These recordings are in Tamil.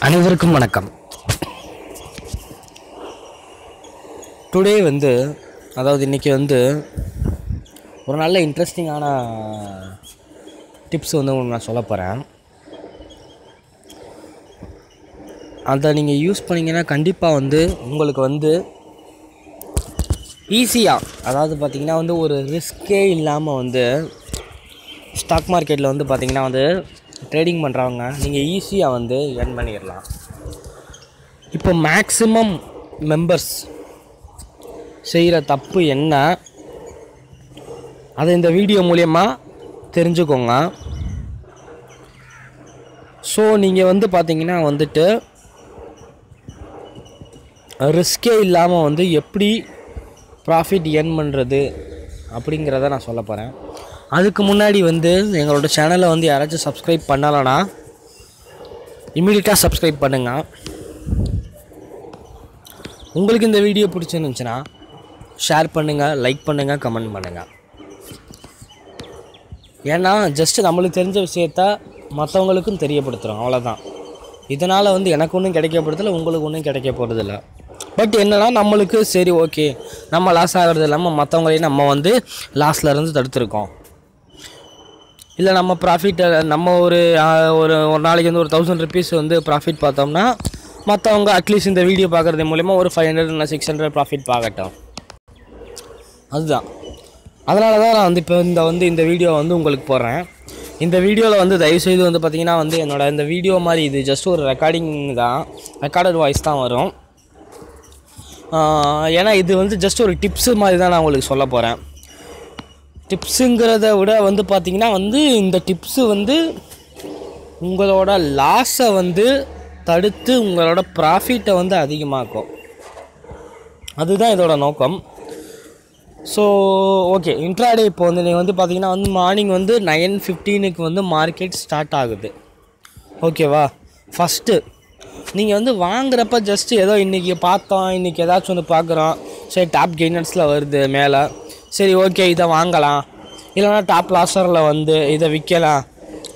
அனைவருக்கும் வணக்கம். டுடே வந்து அதாவது இன்றைக்கி வந்து ஒரு நல்ல இன்ட்ரெஸ்டிங்கான டிப்ஸ் வந்து உங்களுக்கு நான் சொல்ல போகிறேன் அதை நீங்கள் யூஸ் பண்ணீங்கன்னா கண்டிப்பாக வந்து உங்களுக்கு வந்து ஈஸியாக அதாவது பார்த்திங்கன்னா வந்து ஒரு ரிஸ்க்கே இல்லாமல் வந்து ஸ்டாக் மார்க்கெட்டில் வந்து பார்த்திங்கன்னா வந்து ட்ரேடிங் பண்ணுறவங்க நீங்கள் ஈஸியாக வந்து ஏர்ன் பண்ணிடலாம் இப்போ மேக்ஸிமம் மெம்பர்ஸ் செய்கிற தப்பு என்ன? அதை இந்த வீடியோ மூலயமா தெரிஞ்சுக்கோங்க. ஸோ நீங்கள் வந்து பார்த்தீங்கன்னா வந்துட்டு ரிஸ்கே இல்லாமல் வந்து எப்படி ப்ராஃபிட் ஏர்ன் பண்ணுறது அப்படிங்கிறத நான் சொல்ல போகிறேன் அதுக்கு முன்னாடி வந்து எங்களோட சேனலை வந்து யாராச்சும் சப்ஸ்கிரைப் பண்ணலைன்னா இமீடியட்டாக சப்ஸ்கிரைப் பண்ணுங்கள் உங்களுக்கு இந்த வீடியோ பிடிச்சிருந்துச்சுன்னா ஷேர் பண்ணுங்கள் லைக் பண்ணுங்கள் கமெண்ட் பண்ணுங்கள் ஏன்னா ஜஸ்ட்டு நம்மளுக்கு தெரிஞ்ச விஷயத்த மற்றவங்களுக்கும் தெரியப்படுத்துகிறோம் அவ்வளோதான் இதனால் வந்து எனக்கு ஒன்றும் கிடைக்கப்படுறதில்ல உங்களுக்கு ஒன்றும் கிடைக்க போகிறதில்ல பட் என்னென்னா நம்மளுக்கு சரி ஓகே நம்ம லாஸ் ஆகிறது இல்லாமல் மற்றவங்களையும் நம்ம வந்து லாஸில் இருந்து தடுத்துருக்கோம். இல்லை நம்ம ப்ராஃபிட்டை நம்ம ஒரு ஒரு ஒரு நாளைக்கு வந்து ஒரு தௌசண்ட் ருபீஸ் வந்து ப்ராஃபிட் பார்த்தோம்னா மற்றவங்க அட்லீஸ்ட் இந்த வீடியோ பார்க்குறது மூலிமா ஒரு ஃபைவ் ஹண்ட்ரட் இல்லை சிக்ஸ் ஹண்ட்ரட் ப்ராஃபிட் பார்க்கட்டும். அதுதான். அதனால தான் நான் வந்து இப்போ இந்த வந்து இந்த வீடியோ வந்து உங்களுக்கு போடுறேன். இந்த வீடியோவில் வந்து தயவுசெய்து வந்து பார்த்திங்கன்னா வந்து என்னோடய இந்த வீடியோ மாதிரி இது ஜஸ்ட் ஒரு ரெக்கார்டிங் தான். ரெக்கார்டட் வாய்ஸ் தான் வரும். ஏன்னா இது வந்து ஜஸ்ட் ஒரு டிப்ஸு மாதிரி தான் நான் உங்களுக்கு சொல்ல போகிறேன் டிப்ஸுங்கிறத விட வந்து பார்த்திங்கன்னா வந்து இந்த டிப்ஸு வந்து உங்களோட லாஸை வந்து தடுத்து உங்களோட ப்ராஃபிட்டை வந்து அதிகமாக்கும். அதுதான் இதோட நோக்கம். ஸோ ஓகே இன்ட்ராடே இப்போ வந்து நீங்கள் வந்து பார்த்தீங்கன்னா வந்து மார்னிங் வந்து நைன் ஃபிஃப்டீனுக்கு வந்து மார்க்கெட் ஸ்டார்ட் ஆகுது. ஓகேவா ஃபஸ்ட்டு நீங்கள் வந்து வாங்குறப்ப ஜஸ்ட்டு ஏதோ இன்றைக்கி பார்த்தோம் இன்றைக்கி ஏதாச்சும் ஒன்று பார்க்குறோம் சரி டாப் கெய்னர்ஸில் வருது மேலே. சரி ஓகே இதை வாங்கலாம். இல்லைனா டாப் லாஸரில் வந்து இதை விற்கலாம்.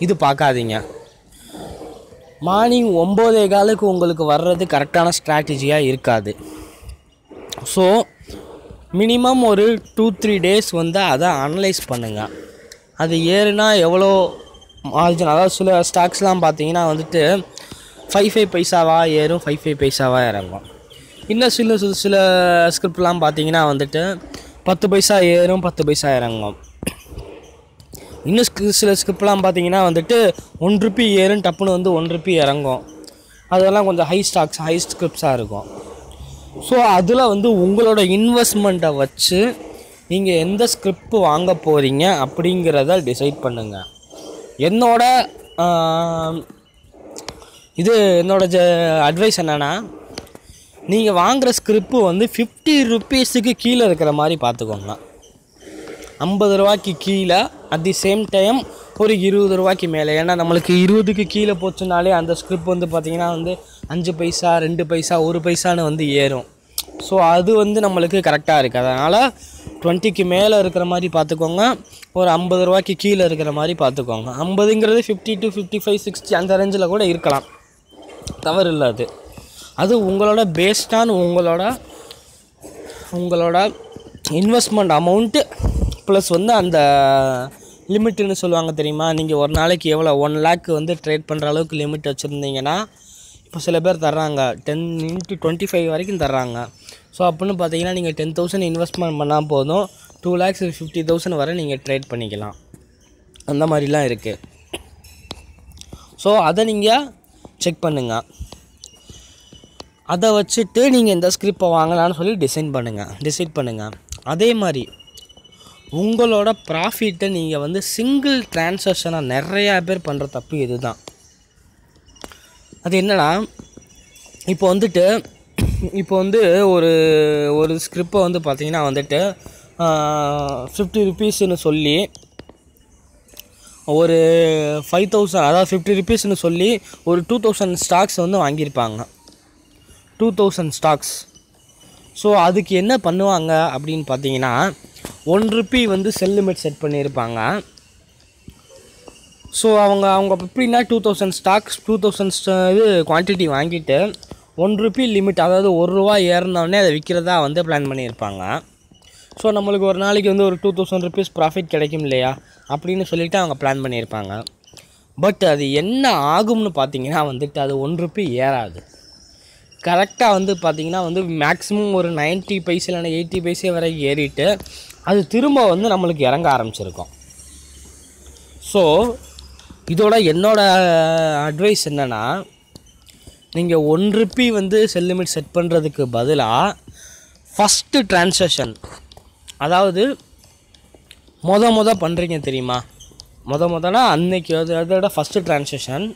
இது பார்க்காதீங்க. மார்னிங் ஒம்போதே காலுக்கு உங்களுக்கு வர்றது கரெக்டான ஸ்ட்ராட்டஜியாக இருக்காது. ஸோ மினிமம் ஒரு டூ த்ரீ டேஸ் வந்து அதை அனலைஸ் பண்ணுங்கள் அது ஏறுனா எவ்வளோ மார்ஜின் அதாவது சில ஸ்டாக்ஸ்லாம் பார்த்தீங்கன்னா வந்துட்டு ஃபைவ் ஃபைவ் பைசாவாக ஏறும் ஃபைவ் ஃபைவ் பைசாவாக இறங்கும். இன்னும் சில சில சில ஸ்கிரிப்ட்லாம் பார்த்தீங்கன்னா வந்துட்டு பத்து பைசா ஏறும் பத்து பைசா இறங்கும். இன்னும் சில ஸ்கிரிப்ட்லாம் பார்த்தீங்கன்னா வந்துட்டு ஒன் ருப்பி ஏறுன்னு டப்புன்னு வந்து ஒன் ருப்பி இறங்கும். அதெல்லாம் கொஞ்சம் ஹை ஸ்டாக்ஸ் ஹை ஸ்கிரிப்ட்ஸாக இருக்கும். ஸோ அதில் வந்து உங்களோட இன்வெஸ்ட்மெண்ட்டை வச்சு நீங்கள் எந்த ஸ்கிரிப்ட் வாங்க போகிறீங்க அப்படிங்கிறத டிசைட் பண்ணுங்கள் என்னோட இது என்னோட ஜ அட்வைஸ் என்னென்னா நீங்கள் வாங்குகிற ஸ்கிரிப்பு வந்து ஃபிஃப்டி ருப்பீஸுக்கு கீழே இருக்கிற மாதிரி பார்த்துக்கோங்க. ஐம்பது ரூபாய்க்கு கீழே அட் தி சேம் டைம் ஒரு இருபது ரூபாய்க்கு மேலே. ஏன்னா நம்மளுக்கு இருபதுக்கு கீழே போச்சுனாலே அந்த ஸ்கிரிப்ட் வந்து பார்த்திங்கன்னா வந்து அஞ்சு பைசா ரெண்டு பைசா ஒரு பைசான்னு வந்து ஏறும். ஸோ அது வந்து நம்மளுக்கு கரெக்டாக இருக்குது அதனால் டுவெண்ட்டிக்கு மேலே இருக்கிற மாதிரி பார்த்துக்கோங்க. ஒரு ஐம்பது ரூபாய்க்கு கீழே இருக்கிற மாதிரி பார்த்துக்கோங்க. ஐம்பதுங்கிறது fifty to fifty five sixty அந்த ரேஞ்சில் கூட இருக்கலாம். தவறு இல்லை அது. அது உங்களோட பேஸ்டான உங்களோட உங்களோட இன்வெஸ்ட்மெண்ட் அமௌண்ட்டு ப்ளஸ் வந்து அந்த லிமிட்டுன்னு சொல்லுவாங்க தெரியுமா? நீங்கள் ஒரு நாளைக்கு எவ்வளோ ஒன் லேக் வந்து ட்ரேட் பண்ணுற அளவுக்கு லிமிட் வச்சுருந்தீங்கன்னா இப்போ சில பேர் தர்றாங்க. டென் இன்ட்டு டுவெண்ட்டி ஃபைவ் வரைக்கும் தர்றாங்க. ஸோ அப்படின்னு பார்த்தீங்கன்னா நீங்கள் டென் தௌசண்ட் இன்வெஸ்ட்மெண்ட் பண்ணால் போதும். டூ லேக்ஸ் ஃபிஃப்டி தௌசண்ட் வரை நீங்கள் ட்ரேட் பண்ணிக்கலாம். அந்த மாதிரிலாம் இருக்குது ஸோ அதை நீங்கள் செக் பண்ணுங்கள் அதை வச்சுட்டு நீங்கள் இந்த ஸ்கிரிப்பை வாங்கலான்னு சொல்லி டிசைன் பண்ணுங்கள் டிசைட் பண்ணுங்கள் அதே மாதிரி உங்களோட ப்ராஃபிட்டை நீங்கள் வந்து சிங்கிள் டிரான்சாக்ஷனாக நிறையா பேர் பண்ணுற தப்பு இதுதான். அது என்னன்னா இப்போ வந்துட்டு இப்போ வந்து ஒரு ஒரு ஸ்கிரிப்பை வந்து பார்த்தீங்கன்னா வந்துட்டு ஃபிஃப்டி ருபீஸ்னு சொல்லி ஒரு ஃபைவ் தௌசண்ட் அதாவது ஃபிஃப்டி ருபீஸ்னு சொல்லி ஒரு டூ தௌசண்ட் ஸ்டாக்ஸ் வந்து வாங்கியிருப்பாங்க. டூ தௌசண்ட் ஸ்டாக்ஸ் ஸோ அதுக்கு என்ன பண்ணுவாங்க அப்படின்னு பார்த்தீங்கன்னா ஒன் ருப்பி வந்து செல் லிமிட் செட் பண்ணியிருப்பாங்க. ஸோ அவங்க அவங்க எப்படின்னா two thousand stocks two thousand இது குவான்டிட்டி வாங்கிட்டு ஒன் ருபி லிமிட் அதாவது ஒரு ரூபா ஏறினோடனே அதை விற்கிறதா வந்து பிளான் பண்ணியிருப்பாங்க. ஸோ நம்மளுக்கு ஒரு நாளைக்கு வந்து ஒரு டூ தௌசண்ட் ருபீஸ் ப்ராஃபிட் கிடைக்கும் இல்லையா? அப்படின்னு சொல்லிவிட்டு அவங்க பிளான் பண்ணியிருப்பாங்க. பட் அது என்ன ஆகும்னு பார்த்தீங்கன்னா வந்துட்டு அது ஒன் ருபி ஏறாது. கரெக்டாக வந்து பார்த்தீங்கன்னா வந்து மேக்ஸிமம் ஒரு 90 பைசா எயிட்டி பைசே வரை ஏறிட்டு அது திரும்ப வந்து நம்மளுக்கு இறங்க ஆரம்பிச்சிருக்கும். ஸோ இதோட என்னோட அட்வைஸ் என்னென்னா நீங்கள் ஒன் ருப்பி வந்து செல் லிமிட் செட் பண்ணுறதுக்கு பதிலாக ஃபஸ்ட்டு ட்ரான்சாக்ஷன் அதாவது மொத மொத பண்ணுறீங்க தெரியுமா? மொத மொதனா அன்னைக்கு அது அதோட ஃபஸ்ட்டு ட்ரான்சாக்ஷன்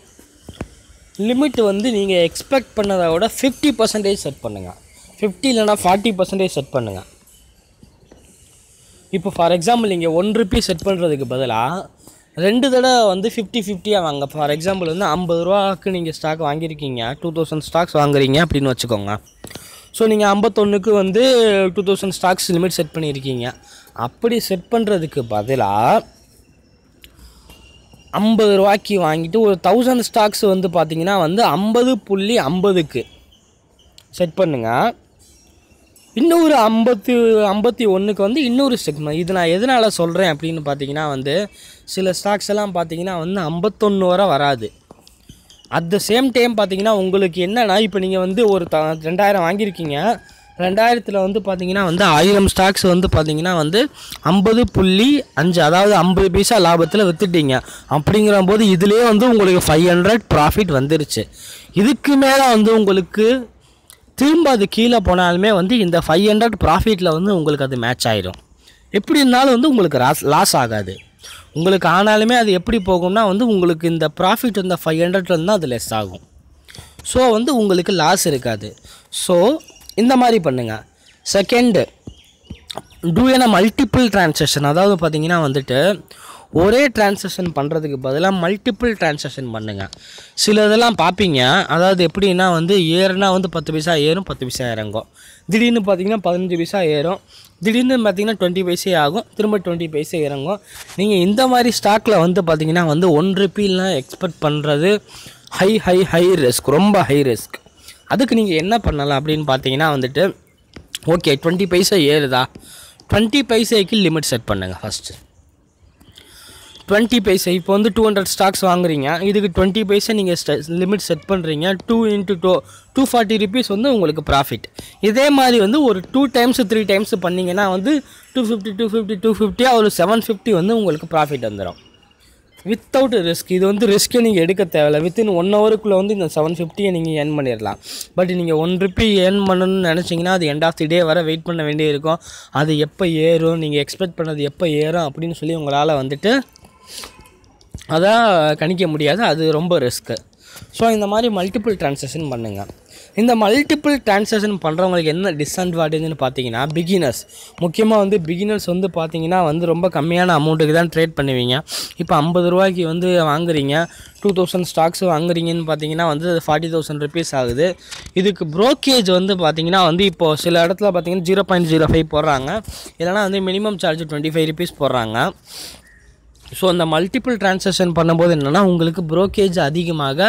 லிமிட் வந்து நீங்கள் எக்ஸ்பெக்ட் பண்ணதை விட ஃபிஃப்டி பர்சன்டேஜ் செட் பண்ணுங்கள் ஃபிஃப்டி இல்லைனா ஃபார்ட்டி பர்சன்டேஜ் செட் பண்ணுங்கள் இப்போ ஃபார் எக்ஸாம்பிள் நீங்கள் ஒன் ருபி செட் பண்ணுறதுக்கு பதிலாக ரெண்டு தடவை வந்து ஃபிஃப்டி ஃபிஃப்டியாக வாங்க. ஃபார் எக்ஸாம்பிள் வந்து ஐம்பது ரூபாக்கு நீங்கள் ஸ்டாக் வாங்கியிருக்கீங்க. டூ தௌசண்ட் ஸ்டாக்ஸ் வாங்குறீங்க அப்படின்னு வச்சுக்கோங்க. ஸோ நீங்கள் ஐம்பத்தொன்றுக்கு வந்து two thousand stocks limit set பண்ணியிருக்கீங்க. அப்படி செட் பண்ணுறதுக்கு பதிலாக ஐம்பது ரூபாய்க்கு வாங்கிட்டு ஒரு தௌசண்ட் ஸ்டாக்ஸ் வந்து பார்த்திங்கன்னா வந்து ஐம்பது புள்ளி ஐம்பதுக்கு செட் பண்ணுங்கள் இன்னொரு ஐம்பத்தி ஐம்பத்தி ஒன்றுக்கு வந்து இன்னொரு செக்மெண்ட் இது நான் எதனால் சொல்கிறேன் அப்படின்னு பார்த்தீங்கன்னா வந்து சில ஸ்டாக்ஸ் எல்லாம் பார்த்தீங்கன்னா வந்து ஐம்பத்தொன்று வரை வராது. அட் த சேம் டைம் பார்த்தீங்கன்னா உங்களுக்கு என்னென்னா இப்போ நீங்கள் வந்து ஒரு த ரெண்டாயிரம் வாங்கியிருக்கீங்க. ரெண்டாயிரத்தில் வந்து பார்த்தீங்கன்னா வந்து ஆயிரம் ஸ்டாக்ஸ் வந்து பார்த்தீங்கன்னா வந்து ஐம்பது புள்ளி அஞ்சு அதாவது ஐம்பது பைசா லாபத்தில் விற்றுட்டீங்க அப்படிங்கிற போது இதுலேயே வந்து உங்களுக்கு ஃபைவ் ஹண்ட்ரட் ப்ராஃபிட் வந்துருச்சு. இதுக்கு மேலே வந்து உங்களுக்கு திரும்ப அது கீழே போனாலுமே வந்து இந்த ஃபைவ் ஹண்ட்ரட் ப்ராஃபிட்டில் வந்து உங்களுக்கு அது மேட்ச் ஆகிடும் எப்படி இருந்தாலும் வந்து உங்களுக்கு லாஸ் லாஸ் ஆகாது. உங்களுக்கு ஆனாலுமே அது எப்படி போகும்னா வந்து உங்களுக்கு இந்த ப்ராஃபிட் இந்த ஃபைவ் ஹண்ட்ரட்லேருந்து இருந்தால் அது லெஸ் ஆகும். ஸோ வந்து உங்களுக்கு லாஸ் இருக்காது. ஸோ இந்த மாதிரி பண்ணுங்கள் செகண்டு டூ என மல்டிபிள் டிரான்சாக்ஷன் அதாவது பார்த்தீங்கன்னா வந்துட்டு ஒரே டிரான்சாக்ஷன் பண்ணுறதுக்கு பதிலாக மல்டிபிள் டிரான்சாக்ஷன் பண்ணுங்கள் சில இதெல்லாம் பார்ப்பீங்க அதாவது எப்படின்னா வந்து ஏறுனா வந்து பத்து பைசா ஏறும் பத்து பைசா இறங்கும். திடீர்னு பார்த்தீங்கன்னா பதினஞ்சு பைசா ஏறும். திடீர்னு பார்த்தீங்கன்னா டுவெண்ட்டி பைசே ஆகும். திரும்ப டுவெண்ட்டி பைசே இறங்கும். நீங்கள் இந்த மாதிரி ஸ்டாக்கில் வந்து பார்த்தீங்கன்னா வந்து ஒன் ருப்பீலாம் எக்ஸ்பெக்ட் பண்ணுறது ஹை ஹை ஹை ரிஸ்க் ரொம்ப ஹை ரிஸ்க் அதுக்கு நீங்கள் என்ன பண்ணலாம் அப்படின்னு பார்த்தீங்கன்னா வந்துட்டு ஓகே டுவெண்ட்டி பைசா ஏறுதா? டுவெண்ட்டி பைசைக்கு லிமிட் செட் பண்ணுங்கள் ஃபஸ்ட்டு டுவெண்ட்டி பைசா இப்போ வந்து டூ ஹண்ட்ரட் ஸ்டாக்ஸ் வாங்குறீங்க. இதுக்கு டுவெண்ட்டி பைசா நீங்கள் லிமிட் செட் பண்ணுறீங்க two into two two forty rupees வந்து உங்களுக்கு ப்ராஃபிட் இதே மாதிரி வந்து ஒரு டூ டைம்ஸ் த்ரீ டைம்ஸ் பண்ணிங்கன்னா வந்து two fifty two fifty two ஃபிஃப்டியாக ஒரு செவன் ஃபிஃப்டி வந்து உங்களுக்கு ப்ராஃபிட் வந்துடும் வித்தவுட் ரிஸ்க் இது வந்து ரிஸ்க்கே நீங்கள் எடுக்க தேவையில்ல. வித்தின் ஒன் ஹவருக்குள்ளே வந்து இந்த செவன் ஃபிஃப்டியை நீங்கள் ஏர்ன் பண்ணிடலாம் பட் நீங்கள் ஒன் ருபி ஏர்ன் பண்ணணும்னு நினச்சிங்கன்னா அது எண்ட் ஆஃப் தி டே வர வெயிட் பண்ண வேண்டியிருக்கும். அது எப்போ ஏறும் நீங்கள் எக்ஸ்பெக்ட் பண்ணது எப்போ ஏறும் அப்படின்னு சொல்லி உங்களால் வந்துட்டு அதான் கணிக்க முடியாது அது ரொம்ப ரிஸ்க்கு ஸோ இந்த மாதிரி மல்டிபிள் டிரான்சாக்ஷன் பண்ணுங்கள் இந்த மல்டிபிள் டிரான்சாக்ஷன் பண்ணுறவங்களுக்கு என்ன டிஸ்அட்வான்டேஜ்னு பார்த்தீங்கன்னா பிகினர்ஸ் முக்கியமாக வந்து பிகினர்ஸ் வந்து பார்த்தீங்கன்னா வந்து ரொம்ப கம்மியான அமௌண்ட்டுக்கு தான் ட்ரேட் பண்ணுவீங்க. இப்போ ஐம்பது ரூபாய்க்கு வந்து வாங்குறீங்க டூ தௌசண்ட் ஸ்டாக்ஸ் வாங்குறீங்கன்னு பார்த்தீங்கன்னா வந்து ஃபார்ட்டி தௌசண்ட் ருபீஸ் ஆகுது. இதுக்கு ப்ரோக்கேஜ் வந்து பார்த்தீங்கன்னா வந்து இப்போது சில இடத்துல பார்த்தீங்கன்னா ஜீரோ பாயிண்ட் ஜீரோ ஃபைவ் போடுறாங்க. இல்லைனா வந்து minimum charge twenty five rupees போடுறாங்க. ஸோ அந்த மல்டிபிள் டிரான்சாக்ஷன் பண்ணும்போது என்னென்னா உங்களுக்கு ப்ரோக்கேஜ் அதிகமாக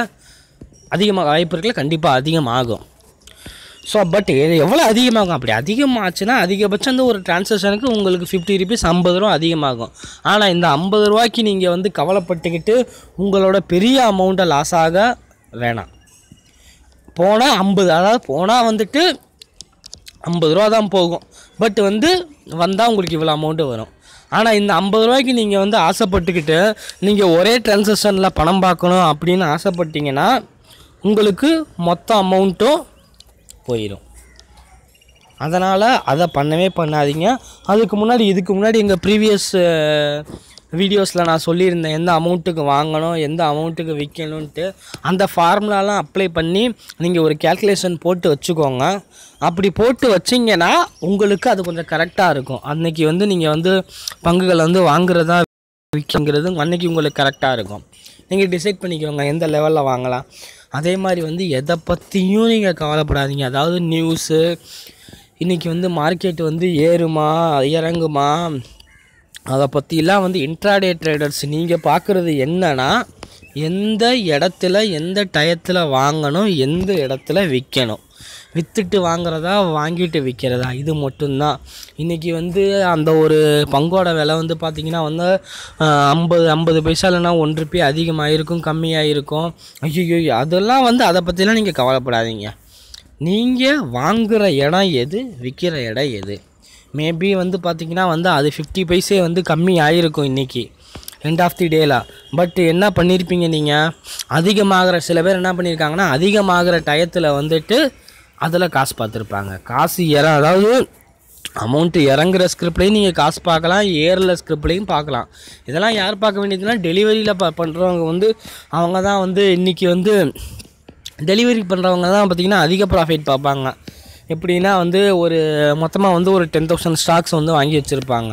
அதிகமாக வாய்ப்பு இருக்குல்ல கண்டிப்பாக அதிகமாகும். ஸோ பட் எவ்வளோ அதிகமாகும்? அப்படி அதிகமாகச்சுன்னா அதிகபட்சம் அந்த ஒரு டிரான்சாக்ஷனுக்கு உங்களுக்கு ஃபிஃப்டி ருபீஸ் ஐம்பது ரூபா அதிகமாகும். ஆனால் இந்த ஐம்பது ரூபாய்க்கு நீங்கள் வந்து கவலைப்பட்டுக்கிட்டு உங்களோட பெரிய அமௌண்ட்டை லாஸ் ஆக வேணாம். போனால் ஐம்பது அதாவது போனால் வந்துட்டு ஐம்பது ரூபா தான் போகும். பட் வந்து வந்தால் உங்களுக்கு இவ்வளோ அமௌண்ட்டு வரும். ஆனால் இந்த ஐம்பது ரூபாய்க்கு நீங்கள் வந்து ஆசைப்பட்டுக்கிட்டு நீங்கள் ஒரே டிரான்சாக்ஷனில் பணம் பார்க்கணும் அப்படின்னு ஆசைப்பட்டீங்கன்னா உங்களுக்கு மொத்த அமௌண்ட்டும் போயிடும் அதனால் அதை பண்ணவே பண்ணாதீங்க. அதுக்கு முன்னாடி இதுக்கு முன்னாடி எங்கள் ப்ரீவியஸ் வீடியோஸில் நான் சொல்லியிருந்தேன் எந்த அமௌண்ட்டுக்கு வாங்கணும் எந்த அமௌண்ட்டுக்கு விற்கணுன்ட்டு அந்த ஃபார்முலாலாம் அப்ளை பண்ணி நீங்கள் ஒரு கேல்குலேஷன் போட்டு வச்சுக்கோங்க. அப்படி போட்டு வச்சிங்கன்னா உங்களுக்கு அது கொஞ்சம் கரெக்டாக இருக்கும். அன்னைக்கு வந்து நீங்கள் வந்து பங்குகளை வந்து வாங்குறதா விற்கிறது அன்னைக்கு உங்களுக்கு கரெக்டாக இருக்கும். நீங்கள் டிசைட் பண்ணிக்கோங்க எந்த லெவலில் வாங்கலாம். அதே மாதிரி வந்து எதை பற்றியும் நீங்கள் கவலைப்படாதீங்க. அதாவது நியூஸு இன்றைக்கி வந்து மார்க்கெட் வந்து ஏறுமா இறங்குமா அதை பற்றிலாம் வந்து இன்ட்ராடே ட்ரேடர்ஸ் நீங்கள் பார்க்குறது என்னன்னா எந்த இடத்துல எந்த டயத்தில் வாங்கணும் எந்த இடத்துல விற்கணும். விற்றுட்டு வாங்குறதா வாங்கிட்டு விற்கிறதா இது மட்டும்தான். இன்றைக்கி வந்து அந்த ஒரு பங்கோட விலை வந்து பார்த்திங்கன்னா வந்து ஐம்பது ஐம்பது பைசா இல்லைன்னா ஒன்று ரூபாய் அதிகமாக இருக்கும் கம்மியாக இருக்கும் ஐயோ அதெல்லாம் வந்து அதை பற்றிலாம் நீங்கள் கவலைப்படாதீங்க. நீங்கள் வாங்குகிற இடம் எது விற்கிற இடம் எது? மேபி வந்து பார்த்திங்கன்னா வந்து அது ஃபிஃப்டி பைசே வந்து கம்மி ஆகிருக்கும் இன்றைக்கி எண்ட் ஆஃப் தி டேல பட் என்ன பண்ணியிருப்பீங்க நீங்கள் அதிகமாகிற சில பேர் என்ன பண்ணியிருக்காங்கன்னா அதிகமாகிற டயத்தில் வந்துட்டு அதில் காசு பார்த்துருப்பாங்க காசு இற அதாவது அமௌண்ட்டு இறங்குற ஸ்கிரிப்ட்லேயும் நீங்கள் காசு பார்க்கலாம் ஏறுற ஸ்கிரிப்ட்லேயும் பார்க்கலாம் இதெல்லாம் யார் பார்க்க வேண்டியதுன்னா டெலிவரியில் ப பண்ணுறவங்க வந்து அவங்க தான் வந்து இன்றைக்கி வந்து டெலிவரி பண்ணுறவங்க தான் பார்த்திங்கன்னா அதிக ப்ராஃபிட் பார்ப்பாங்க எப்படின்னா வந்து ஒரு மொத்தமாக வந்து ஒரு டென் தௌசண்ட் ஸ்டாக்ஸ் வந்து வாங்கி வச்சுருப்பாங்க.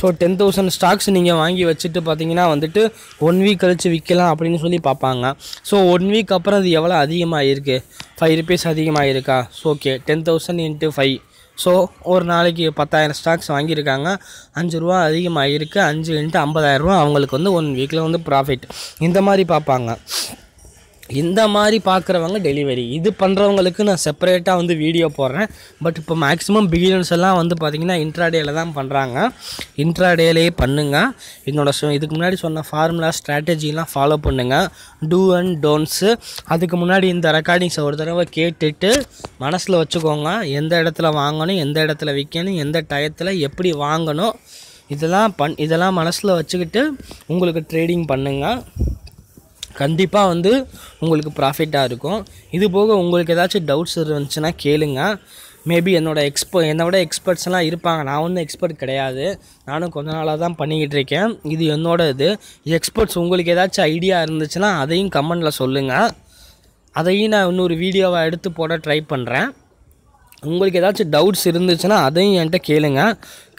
ஸோ டென் தௌசண்ட் ஸ்டாக்ஸ் நீங்கள் வாங்கி வச்சுட்டு பார்த்தீங்கன்னா வந்துட்டு ஒன் வீக் கழித்து விற்கலாம் அப்படின்னு சொல்லி பார்ப்பாங்க ஸோ ஒன் வீக் அப்புறம் அது எவ்வளோ அதிகமாக இருக்குது ஃபைவ் ருபீஸ் அதிகமாக இருக்கா? So okay ten thousand into five so ஒரு நாளைக்கு பத்தாயிரம் ஸ்டாக்ஸ் வாங்கியிருக்காங்க. அஞ்சு ரூபா அதிகமாக இருக்குது அஞ்சு இன்ட்டு ஐம்பதாயிரரூவா அவங்களுக்கு வந்து ஒன் வீக்கில் வந்து ப்ராஃபிட் இந்த மாதிரி பார்ப்பாங்க இந்த மாதிரி பார்க்குறவங்க டெலிவரி இது பண்ணுறவங்களுக்கு நான் செப்பரேட்டாக வந்து வீடியோ போடுறேன். பட் இப்போ மேக்ஸிமம் பிகினர்ஸ் எல்லாம் வந்து பார்த்திங்கன்னா இன்ட்ராடேயில் தான் பண்ணுறாங்க இன்ட்ராடேலேயே பண்ணுங்கள் என்னோட சொ இதுக்கு முன்னாடி சொன்ன ஃபார்முலா ஸ்ட்ராட்டஜிலாம் ஃபாலோ பண்ணுங்கள் டூ அண்ட் டோன்ஸு அதுக்கு முன்னாடி இந்த ரெக்கார்டிங்ஸை ஒரு தடவை கேட்டுட்டு மனசில் வச்சுக்கோங்க. எந்த இடத்துல வாங்கணும் எந்த இடத்துல விற்கணும் எந்த டயத்தில் எப்படி வாங்கணும் இதெல்லாம் பண் இதெல்லாம் மனசில் வச்சுக்கிட்டு உங்களுக்கு ட்ரேடிங் பண்ணுங்கள் கண்டிப்பாக வந்து உங்களுக்கு ப்ராஃபிட்டாக இருக்கும். இது போக உங்களுக்கு ஏதாச்சும் டவுட்ஸ் இருந்துச்சுன்னா கேளுங்க. மேபி என்னோடய எக்ஸ்போ என்னோட எக்ஸ்பர்ட்ஸ்லாம் இருப்பாங்க. நான் ஒன்றும் எக்ஸ்பர்ட் கிடையாது. நானும் கொஞ்ச நாளாக தான் பண்ணிக்கிட்டு இருக்கேன். இது என்னோட இது எக்ஸ்பர்ட்ஸ் உங்களுக்கு ஏதாச்சும் ஐடியா இருந்துச்சுன்னா அதையும் கமெண்டில் சொல்லுங்கள் அதையும் நான் இன்னொரு வீடியோவை எடுத்து போட ட்ரை பண்ணுறேன் உங்களுக்கு ஏதாச்சும் டவுட்ஸ் இருந்துச்சுன்னா அதையும் என்கிட்ட கேளுங்க.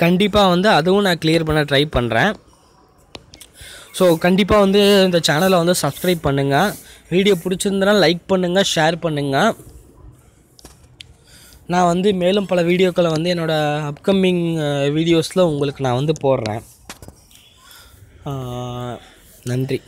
கண்டிப்பாக வந்து அதுவும் நான் கிளியர் பண்ண ட்ரை பண்ணுறேன் ஸோ கண்டிப்பாக வந்து இந்த சேனலை வந்து சப்ஸ்கிரைப் பண்ணுங்கள் வீடியோ பிடிச்சிருந்தனா லைக் பண்ணுங்கள் ஷேர் பண்ணுங்கள் நான் வந்து மேலும் பல வீடியோக்களை வந்து என்னோடய அப்கமிங் வீடியோஸில் உங்களுக்கு நான் வந்து போடுறேன். நன்றி.